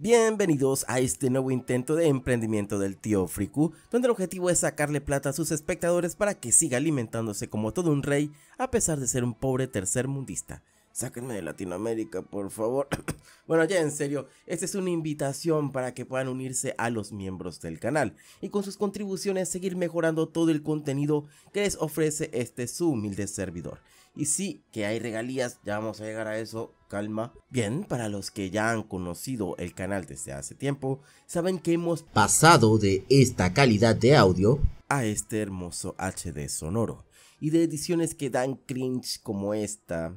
Bienvenidos a este nuevo intento de emprendimiento del tío Friku, donde el objetivo es sacarle plata a sus espectadores para que siga alimentándose como todo un rey, a pesar de ser un pobre tercermundista. Sáquenme de Latinoamérica, por favor. bueno, ya en serio, esta es una invitación para que puedan unirse a los miembros del canal y con sus contribuciones seguir mejorando todo el contenido que les ofrece este su humilde servidor. Y sí, que hay regalías, ya vamos a llegar a eso, calma. Bien, para los que ya han conocido el canal desde hace tiempo, saben que hemos pasado de esta calidad de audio a este hermoso HD sonoro y de ediciones que dan cringe como esta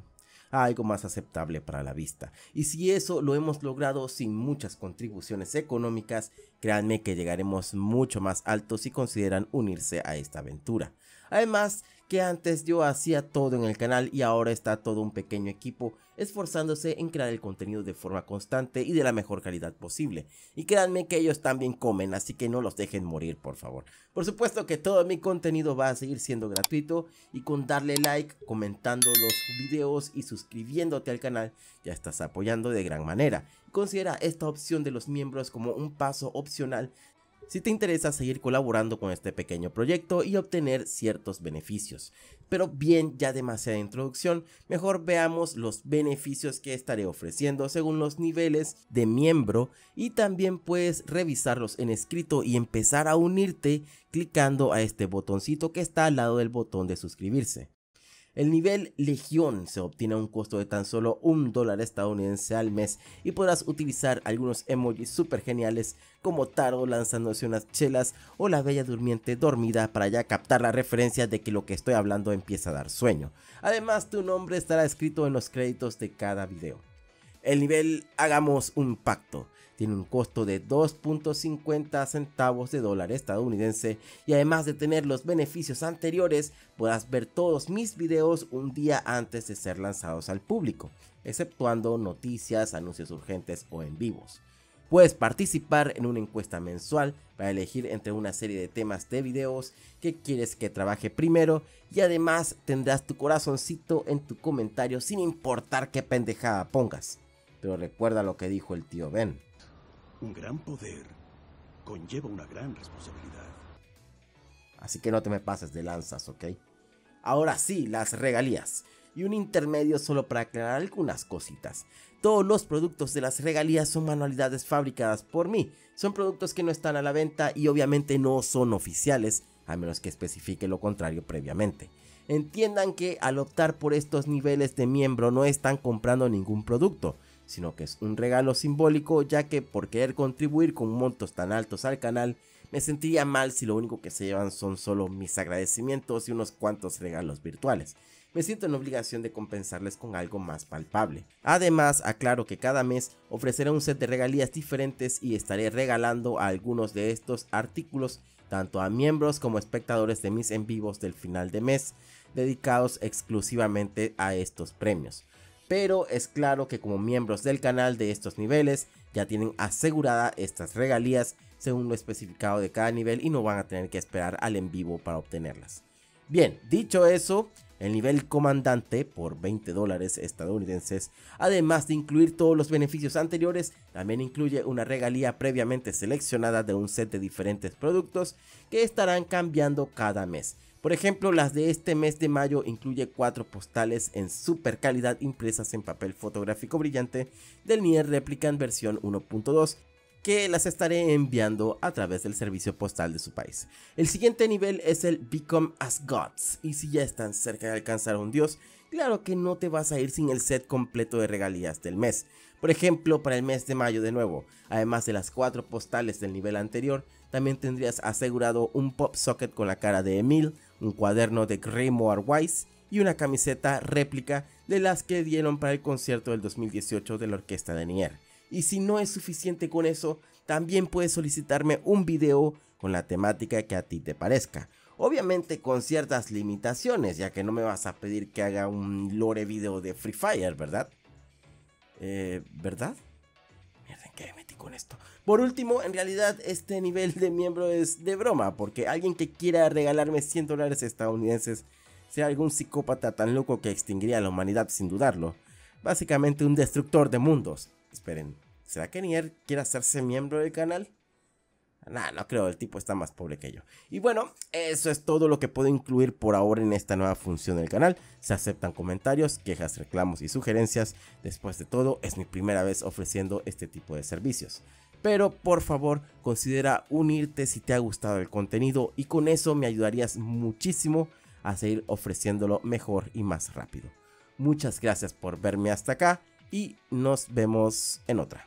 a algo más aceptable para la vista. Y si eso lo hemos logrado sin muchas contribuciones económicas, créanme que llegaremos mucho más alto si consideran unirse a esta aventura. Además, que antes yo hacía todo en el canal y ahora está todo un pequeño equipo esforzándose en crear el contenido de forma constante y de la mejor calidad posible. Y créanme que ellos también comen, así que no los dejen morir, por favor. Por supuesto que todo mi contenido va a seguir siendo gratuito y con darle like, comentando los videos y suscribiéndote al canal ya estás apoyando de gran manera. Considera esta opción de los miembros como un paso opcional si te interesa seguir colaborando con este pequeño proyecto y obtener ciertos beneficios. Pero bien, ya demasiada introducción, mejor veamos los beneficios que estaré ofreciendo según los niveles de miembro y también puedes revisarlos en escrito y empezar a unirte clicando a este botoncito que está al lado del botón de suscribirse. El nivel Legión se obtiene a un costo de tan solo un dólar estadounidense al mes y podrás utilizar algunos emojis super geniales como Taro lanzándose unas chelas o la bella durmiente dormida para ya captar la referencia de que lo que estoy hablando empieza a dar sueño. Además tu nombre estará escrito en los créditos de cada video. El nivel Hagamos un pacto tiene un costo de 2.50 centavos de dólar estadounidense y además de tener los beneficios anteriores podrás ver todos mis videos un día antes de ser lanzados al público, exceptuando noticias, anuncios urgentes o en vivos. Puedes participar en una encuesta mensual para elegir entre una serie de temas de videos que quieres que trabaje primero y además tendrás tu corazoncito en tu comentario sin importar qué pendejada pongas. Pero recuerda lo que dijo el tío Ben. Un gran poder conlleva una gran responsabilidad. Así que no te me pases de lanzas, ¿ok? Ahora sí, las regalías. Y un intermedio solo para aclarar algunas cositas. Todos los productos de las regalías son manualidades fabricadas por mí. Son productos que no están a la venta y obviamente no son oficiales, a menos que especifique lo contrario previamente. Entiendan que al optar por estos niveles de miembro no están comprando ningún producto sino que es un regalo simbólico ya que por querer contribuir con montos tan altos al canal, me sentiría mal si lo único que se llevan son solo mis agradecimientos y unos cuantos regalos virtuales. Me siento en obligación de compensarles con algo más palpable. Además, aclaro que cada mes ofreceré un set de regalías diferentes y estaré regalando algunos de estos artículos tanto a miembros como espectadores de mis en vivos del final de mes, dedicados exclusivamente a estos premios pero es claro que como miembros del canal de estos niveles ya tienen asegurada estas regalías según lo especificado de cada nivel y no van a tener que esperar al en vivo para obtenerlas. Bien, dicho eso, el nivel comandante por 20 dólares estadounidenses, además de incluir todos los beneficios anteriores, también incluye una regalía previamente seleccionada de un set de diferentes productos que estarán cambiando cada mes. Por ejemplo, las de este mes de mayo incluye cuatro postales en super calidad impresas en papel fotográfico brillante del Nier Replicant versión 1.2 que las estaré enviando a través del servicio postal de su país. El siguiente nivel es el Become as Gods, y si ya están cerca de alcanzar a un dios, claro que no te vas a ir sin el set completo de regalías del mes. Por ejemplo, para el mes de mayo de nuevo, además de las cuatro postales del nivel anterior, también tendrías asegurado un pop socket con la cara de Emil, un cuaderno de Grimoire Wise y una camiseta réplica de las que dieron para el concierto del 2018 de la orquesta de Nier. Y si no es suficiente con eso, también puedes solicitarme un video con la temática que a ti te parezca. Obviamente con ciertas limitaciones, ya que no me vas a pedir que haga un lore video de Free Fire, ¿verdad? Eh, ¿Verdad? Mierda, ¿en qué me metí con esto? Por último, en realidad este nivel de miembro es de broma, porque alguien que quiera regalarme 100 dólares estadounidenses sea algún psicópata tan loco que extinguiría la humanidad sin dudarlo. Básicamente un destructor de mundos. Esperen, ¿Será que Nier quiere hacerse miembro del canal? Nah, no creo, el tipo está más pobre que yo. Y bueno, eso es todo lo que puedo incluir por ahora en esta nueva función del canal. Se aceptan comentarios, quejas, reclamos y sugerencias. Después de todo, es mi primera vez ofreciendo este tipo de servicios. Pero por favor, considera unirte si te ha gustado el contenido y con eso me ayudarías muchísimo a seguir ofreciéndolo mejor y más rápido. Muchas gracias por verme hasta acá y nos vemos en otra.